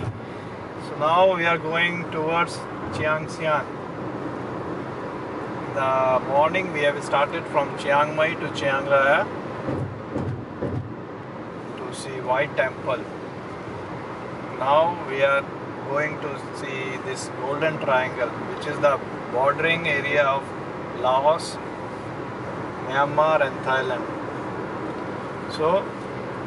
So now we are going towards Chiang Saen. The morning we have started from Chiang Mai to Chiang Raya to see White Temple. Now we are going to see this Golden Triangle, which is the bordering area of Laos, Myanmar, and Thailand. So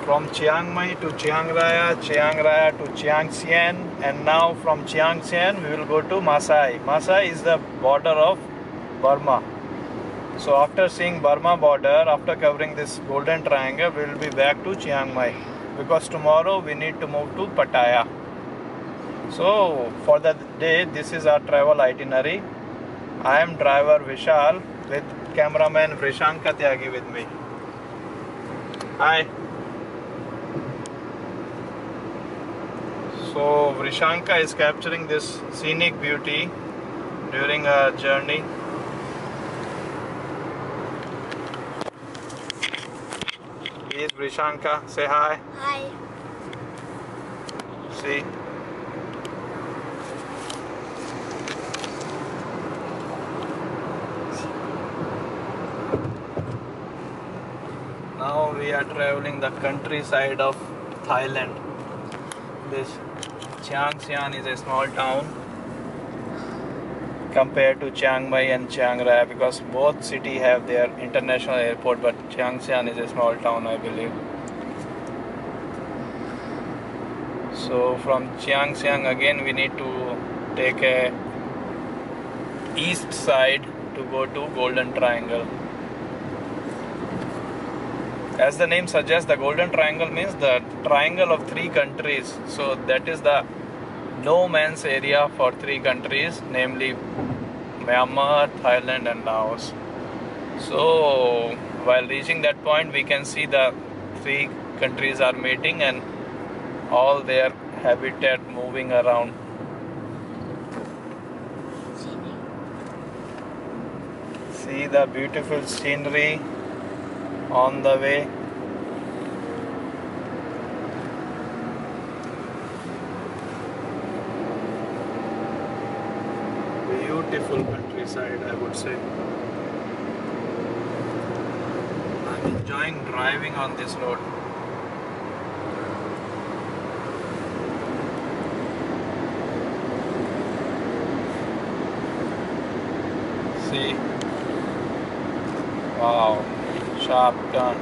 from Chiang Mai to Chiang Raya, Chiang Raya to Chiang Saen, and now from Chiang Saen we will go to Mae Sai. Masai is the border of Burma. So after seeing Burma border, after covering this golden triangle, we will be back to Chiang Mai because tomorrow we need to move to Pattaya. So for the day, this is our travel itinerary. I am driver Vishal with cameraman Vrishanka Tyagi with me. Hi. So Vrishanka is capturing this scenic beauty during our journey. Here's Vrishanka. Say hi. Hi. See. Now we are traveling the countryside of Thailand. This Chiang Saen is a small town compared to Chiang Mai and Chiang Rai because both city have their international airport but Chiang Saen is a small town I believe. So from Chiang Saen again we need to take a east side to go to Golden Triangle. As the name suggests, the Golden Triangle means the triangle of three countries. So that is the no man's area for three countries, namely Myanmar, Thailand, and Laos. So while reaching that point, we can see the three countries are meeting and all their habitat moving around. See the beautiful scenery on the way. Beautiful countryside, I would say. I'm enjoying driving on this road. See? Wow, sharp turn.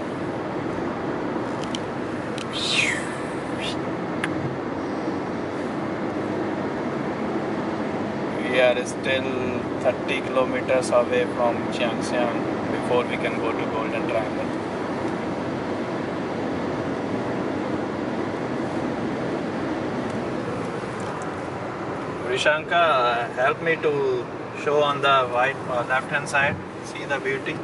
We are still 30 kilometers away from Chiang Saen before we can go to Golden Triangle. Vishanka, help me to show on the right uh, left hand side. See the beauty.